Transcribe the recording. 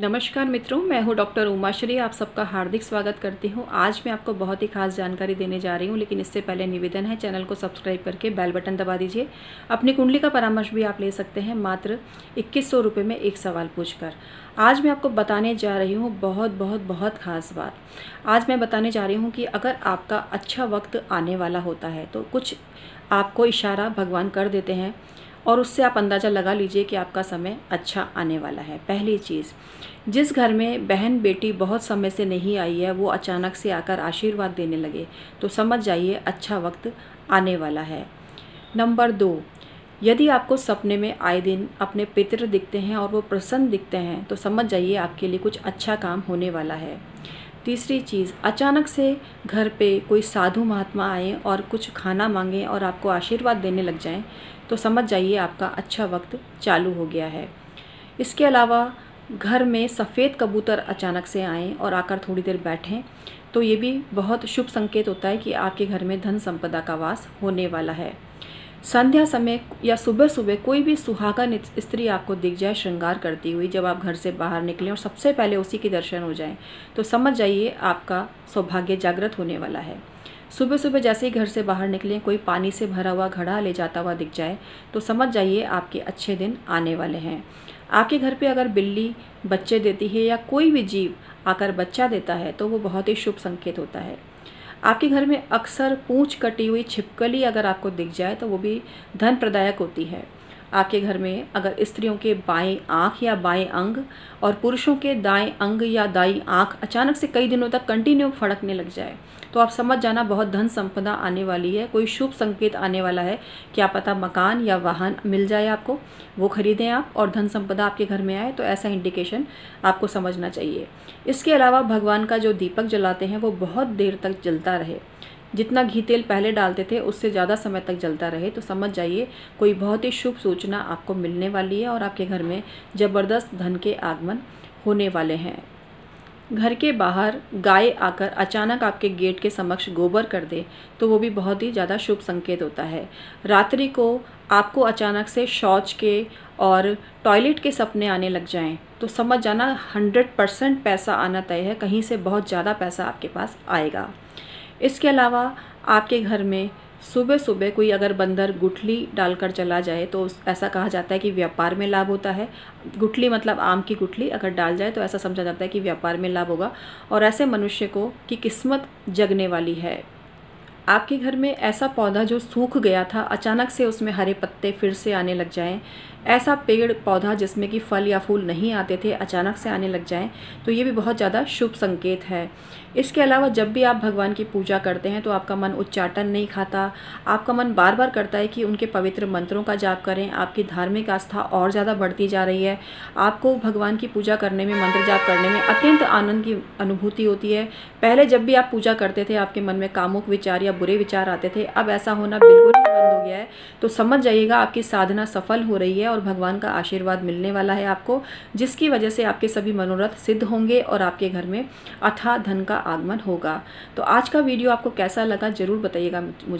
नमस्कार मित्रों, मैं हूँ डॉक्टर उमाश्री आप सबका हार्दिक स्वागत करती हूँ। आज मैं आपको बहुत ही खास जानकारी देने जा रही हूँ, लेकिन इससे पहले निवेदन है, चैनल को सब्सक्राइब करके बेल बटन दबा दीजिए। अपनी कुंडली का परामर्श भी आप ले सकते हैं, मात्र इक्कीस सौ में एक सवाल पूछकर। आज मैं आपको बताने जा रही हूँ बहुत बहुत बहुत खास बात। आज मैं बताने जा रही हूँ कि अगर आपका अच्छा वक्त आने वाला होता है तो कुछ आपको इशारा भगवान कर देते हैं। और उससे आप अंदाज़ा लगा लीजिए कि आपका समय अच्छा आने वाला है। पहली चीज़, जिस घर में बहन बेटी बहुत समय से नहीं आई है, वो अचानक से आकर आशीर्वाद देने लगे तो समझ जाइए अच्छा वक्त आने वाला है। नंबर दो, यदि आपको सपने में आए दिन अपने पितृ दिखते हैं और वो प्रसन्न दिखते हैं तो समझ जाइए आपके लिए कुछ अच्छा काम होने वाला है। तीसरी चीज़, अचानक से घर पे कोई साधु महात्मा आए और कुछ खाना मांगें और आपको आशीर्वाद देने लग जाएँ तो समझ जाइए आपका अच्छा वक्त चालू हो गया है। इसके अलावा, घर में सफ़ेद कबूतर अचानक से आएँ और आकर थोड़ी देर बैठें तो ये भी बहुत शुभ संकेत होता है कि आपके घर में धन संपदा का वास होने वाला है। संध्या समय या सुबह सुबह कोई भी सुहागन स्त्री आपको दिख जाए, श्रृंगार करती हुई, जब आप घर से बाहर निकलें और सबसे पहले उसी के दर्शन हो जाएँ तो समझ जाइए आपका सौभाग्य जागृत होने वाला है। सुबह सुबह जैसे ही घर से बाहर निकलें, कोई पानी से भरा हुआ घड़ा ले जाता हुआ दिख जाए तो समझ जाइए आपके अच्छे दिन आने वाले हैं। आपके घर पे अगर बिल्ली, बच्चे देती है या कोई भी जीव आकर बच्चा देता है तो वो बहुत ही शुभ संकेत होता है। आपके घर में अक्सर पूँछ कटी हुई छिपकली अगर आपको दिख जाए तो वो भी धन प्रदायक होती है। आपके घर में अगर स्त्रियों के बाएँ आँख या बाएँ अंग और पुरुषों के दाएँ अंग या दाई आँख अचानक से कई दिनों तक कंटिन्यू फड़कने लग जाए तो आप समझ जाना बहुत धन संपदा आने वाली है, कोई शुभ संकेत आने वाला है, क्या पता मकान या वाहन मिल जाए आपको, वो खरीदें आप और धन संपदा आपके घर में आए तो ऐसा इंडिकेशन आपको समझना चाहिए। इसके अलावा भगवान का जो दीपक जलाते हैं, वो बहुत देर तक जलता रहे। जितना घी तेल पहले डालते थे, उससे ज़्यादा समय तक जलता रहे। तो समझ जाइए, कोई बहुत ही शुभ सूचना आपको मिलने वाली है और आपके घर में ज़बरदस्त धन के आगमन होने वाले हैं। घर के बाहर गाय आकर अचानक आपके गेट के समक्ष गोबर कर दे तो वो भी बहुत ही ज़्यादा शुभ संकेत होता है। रात्रि को आपको अचानक से शौच के और टॉयलेट के सपने आने लग जाएँ तो समझ जाना, हंड्रेड परसेंट पैसा आना तय है, कहीं से बहुत ज़्यादा पैसा आपके पास आएगा। इसके अलावा आपके घर में सुबह सुबह कोई अगर बंदर गुठली डालकर चला जाए तो ऐसा कहा जाता है कि व्यापार में लाभ होता है। गुठली मतलब आम की गुठली अगर डाल जाए तो ऐसा समझा जाता है कि व्यापार में लाभ होगा। और ऐसे मनुष्य को कि किस्मत जगने वाली है। आपके घर में ऐसा पौधा जो सूख गया था, अचानक से उसमें हरे पत्ते फिर से आने लग जाएँ। ऐसा पेड़ पौधा जिसमें कि फल या फूल नहीं आते थे, अचानक से आने लग जाएँ तो ये भी बहुत ज़्यादा शुभ संकेत है। इसके अलावा जब भी आप भगवान की पूजा करते हैं तो आपका मन उच्चाटन नहीं खाता। आपका मन बार बार करता है कि उनके पवित्र मंत्रों का जाप करें। आपकी धार्मिक आस्था और ज़्यादा बढ़ती जा रही है। आपको भगवान की पूजा करने में, मंत्र जाप करने में अत्यंत आनंद की अनुभूति होती है। पहले जब भी आप पूजा करते थे, आपके मन में कामुक विचार या बुरे विचार आते थे। अब ऐसा होना बिल्कुल बंद हो गया है। तो समझ जाइएगा, आपकी साधना सफल हो रही है और भगवान का आशीर्वाद मिलने वाला है आपको, जिसकी वजह से आपके सभी मनोरथ सिद्ध होंगे और आपके घर में अथा धन का आगमन होगा। तो आज का वीडियो आपको कैसा लगा, ज़रूर बताइएगा मुझे